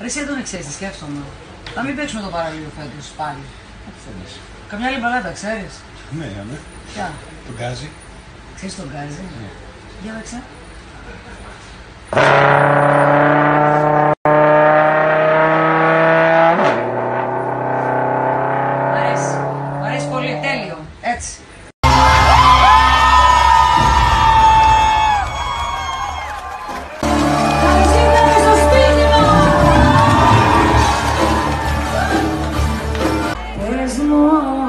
Ρε εσύ τον ξέρει, σκέφτομαι. Να μην παίξουμε το παραλίλιο φέτος πάλι. Καμιά άλλη μπαλάτα, ξέρεις. Ναι, ναι. Ποια; Τον γκάζι. Ξέρεις τον γκάζι; Ναι. Για δεξά. Μ' αρέσει. Μ' αρέσει πολύ. Τέλειο. Έτσι. Oh.